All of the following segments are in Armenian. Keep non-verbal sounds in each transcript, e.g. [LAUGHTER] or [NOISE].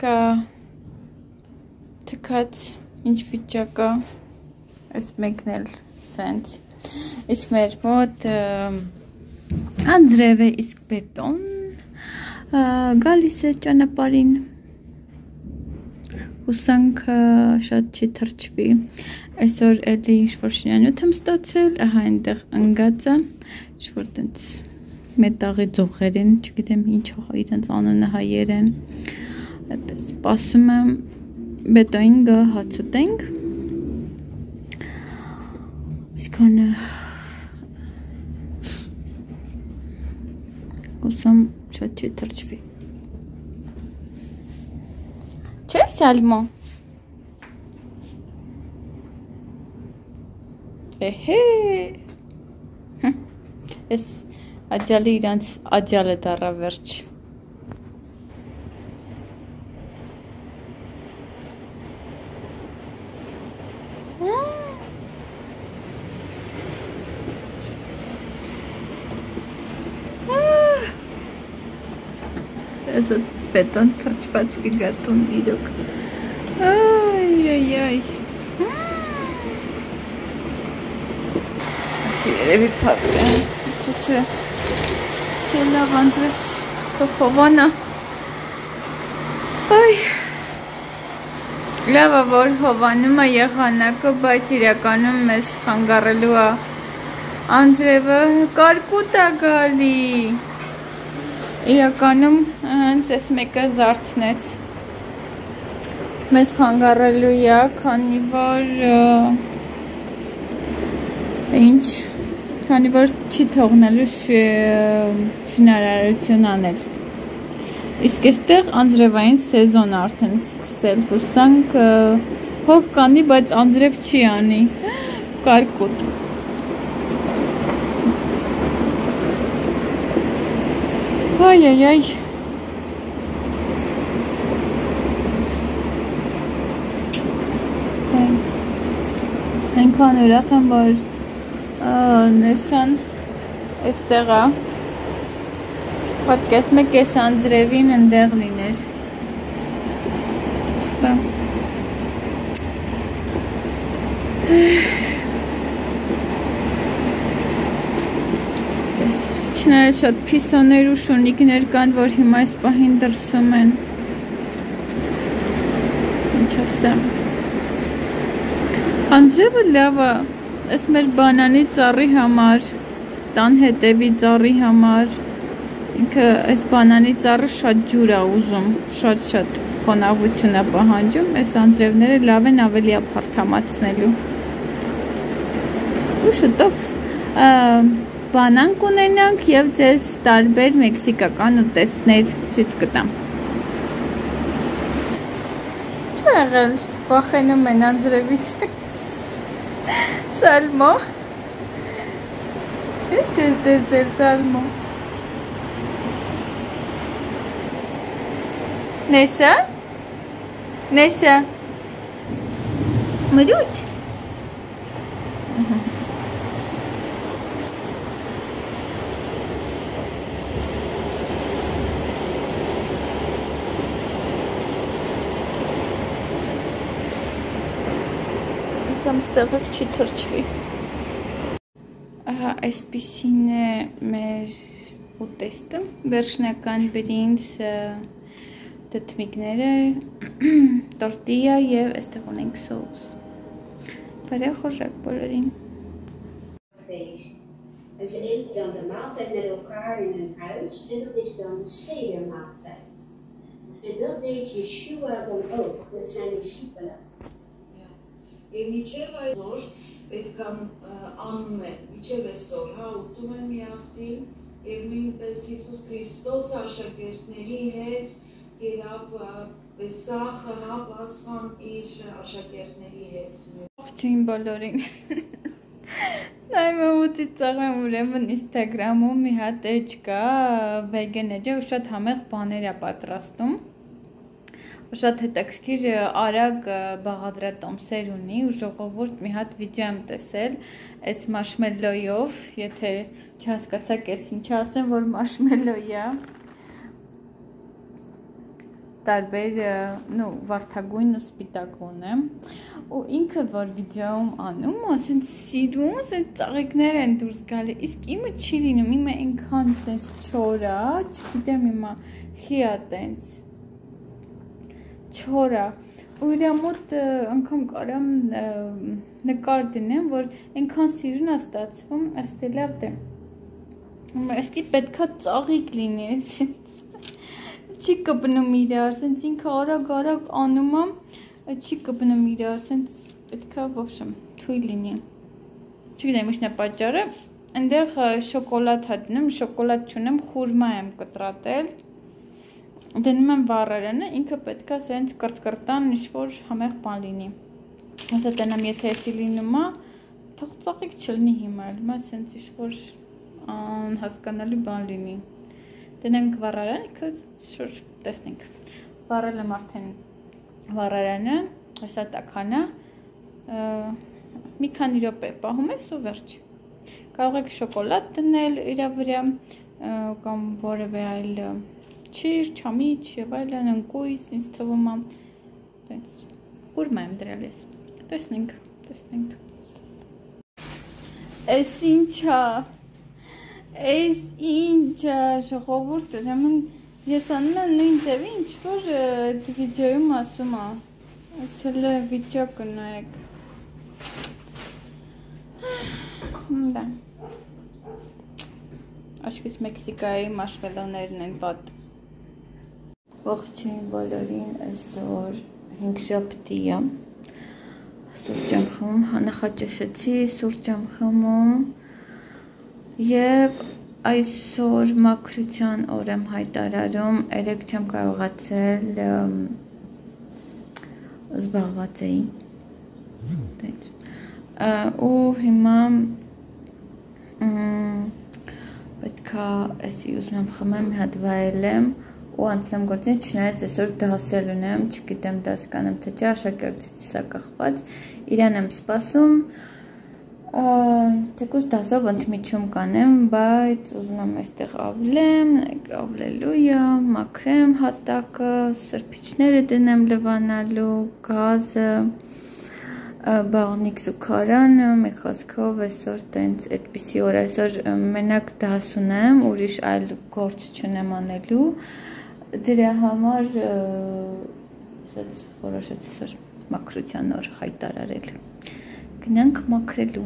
կա թքած ինչ վիճակա այս մեկն էլ սենց իսկ մեր մոտ անձրև է իսկ բետոն գալիս է ճանապարհին հուսանք շատ չի թրջվի այսօր էլի ինչ-որ շինանյութ եմ ստացել ահա այնտեղ ընգած է ինչ-որ տենց մետաղի ձողեր են չգիտեմ ինչ իրենց անունը հայերեն այդպես սպասում եմ բետոին գա հացուտենք այսքան Հուսամ շատ չի թրջվի։ Չէ, Սալմո։ Էհե։ Էս աջալը իրանց աջալը դառա վերջ։ Այս բետոն թրջված կգատուն իրոք։ Այ այ այ։ Ասի երևի փակ է։ Թե չէ։ Չէ լավ անձրև փոխովանա։ Այ Լավա որ հովանում է եղանակը, բայց իրականում մեզ խանգարելու է անձրևը կարկուտ է գալի։ Իրականում հենց այս մեկը զարթնեց։ Մեզ խանգարելու է, քանի որ ինչ, քանի որ չի թողնելու շինարարություն անել։ Իսկ այստեղ անձրևային սեզոն արդեն սկսել, հուսանք հով կանի, բայց անձրև չի անի։ [GASPS] Կարկուտ։ Այ այ այ։ Այնքան ուրախ եմ, որ Նեսան այստեղ է։ Պատկերացնում եք, այս անձրևին ընդեղ լիներ։ Բա։ Չնայած շատ փիսոներ ու շունիկներ կան, որ հիմա այս պահին դրսում են։ Ինչ ասեմ։ Անձրևը լավ է, այս մեր բանանի ծառի համար, տան հետևի ծառի համար, ինքը այս բանանի ծառը շատ ջուր է ուզում, շատ-շատ խոնավություն է պահանջում, այս անձրևները լավ են ավելի ապարթամացնելու։ Ու շուտով բանան կունենանք եւ ձեզ տարբեր մեքսիկական ուտեստներ ցույց կտամ։ Չէ եղել, վախենում են անձրևից։ Սալմո։ Ինչ ես դեզել Սալմո։ Նեսա։ Նեսա։ Մրուտ։ Ահա ասամ ստեղակ չի թրջվի։ Ահա այսպիսին է մեր ուտեստը, վերջնական բրինձ դտմիկները, [CLEARS THROAT] տորտիա եւ այստեղ ունենք սոուս։ Բարև խորժակ բոլորին։ En ze eten dan de maaltijd met elkaar in hun huis en dat is dan de sedermaaltijd. En dat deed Yeshua dan ook met zijn discipelen. Եվ միջև այսօր պետք է անում են, միջև այսօր, հա, ուտում են միասին, եւ նույնպես Հիսուս Քրիստոսը աշակերտների հետ գերավ Պեսախը, հա, Պասխան իր աշակերտների հետ։ Ողջույն բոլորին։ Նայում եմ ուտի ծաղեմ ուրեմն Instagram-ում մի հատ էջ կա, վեգան էջ է ու շատ համեղ բաներ է պատրաստում շատ հետաքրքիր արագ բաղադրատոմսեր ունի ու ժողովուրդ մի հատ վիդեո եմ տեսել այս մաշմելոյով, եթե չհասկացաք ես ինչ ասեմ, որ մաշմելոյ է։ տարբեր նո վարդագույն ու սպիտակուն է ու ինքը որ վիդեոում անում, ասենց սիրում, ասենց ծաղիկներ են դուրս գալի, իսկ իմը չի լինում, իմը այնքան ասենց չորա, չգիտեմ իմա խիա տենց չորա ու իր մոտ անգամ կարամ նկար դնեմ, որ այնքան սիրուն է ստացվում, այստեղ լավ դե։ Այսքի պետքա ծաղիկ լինի, չի կպնում իրար, սենց ինքը արագ-արագ անում եմ, չի կպնում իրար, սենց պետքա ոբշեմ, թույլ լինի։ Չգիտեմ, իշն է պատճառը, ընդեղ շոկոլատ հատնում, շոկոլատ չունեմ, խուրմա եմ կտրատել, դնում եմ վառերենը, ինքը պետքա սենց կրտ-կրտան ինչ-որ համեղ բան լինի։ Հեսա տնամ, եթե էսի լինում է, թող ծաղիկ չլնի հիմա, հիմա սենց ինչ-որ հասկանալի բան լինի դնենք վառարան, ինքը շուտ տեսնենք։ Վառել եմ արդեն վառարանը, հեսա տականը, մի քանի րոպե պահում ես ու վերջ։ Կարող եք շոկոլադ դնել իր վրա կամ որևէ այլ չիր, չամիչ եւ այլն ընկույզ, ինձ թվում է տենց խուրմա եմ դրել ես։ Տեսնենք, տեսնենք։ Էս ինչա Էս ինչ ժողովուրդ ուրեմն ես անում եմ նույն ձևի ինչ որ այդ վիդեոյում ասում ասել է վիդեո կնայեք դա Աշկից Մեքսիկայի մաշմելոներն են պատ Ողջույն բոլորին այսօր 5 շաբթի է սուրճ եմ խմում նախաճաշեցի սուրճ եմ խմում Եվ այսօր մաքրության օր եմ հայտարարում, երեք չեմ կարողացել զբաղված էի։ Դեջ։ Ու հիմա պետքա էսի ուզում եմ խմեմ, մի հատ վայել եմ ու անտնեմ գործին, չնայած այսօր դասել ունեմ, չգիտեմ դաս կանեմ թե չէ, աշակերտից սա կախված, իրան եմ սպասում, Թեկուզ դասով ընդմիջում կանեմ, բայց ուզում եմ այստեղ ավլեմ, ավլելույա, մաքրեմ հատակը, սրբիչները դնեմ լվանալու, գազը, բաղնիկ զուքարանը, մի խոսքով այսօր տենց այդպիսի օր այսօր մենակ դաս ունեմ, ուրիշ այլ գործ չունեմ անելու, դրա համար ասած որոշեցի այսօր մաքրության օր հայտարարել գնանք մաքրելու։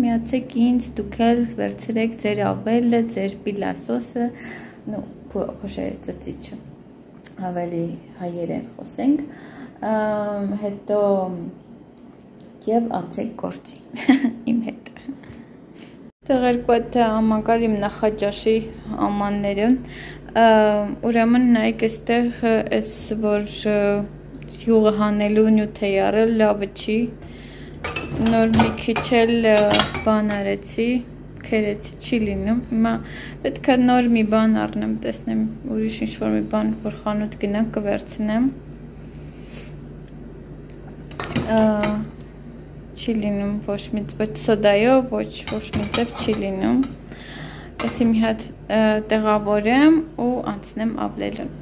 Միացեք ինձ, դուք էլ վերցրեք ձեր ավելը, ձեր պիլասոսը, նո, փոշե ծծիչը։ Ավելի հայերեն խոսենք։ Հետո եւ ացեք գործի [LAUGHS] իմ հետ։ Տեղերկու այդ ամանկար իմ նախաճաշի ամանները ուրեմն նայեք այստեղ էս որ յուղը հանելու նյութ է արել լավը չի նոր մի քիչ էլ բան արեցի, քերեցի, չի լինում։ Հիմա պետք է նոր մի բան առնեմ, տեսնեմ ուրիշ ինչ-որ մի բան, որ խանութ գնամ, կվերցնեմ։ Չի լինում ոչ մի ոչ սոդայով, ոչ ոչ մի ձև չի լինում։ Էսի մի հատ տեղավորեմ ու անցնեմ ավլելուն։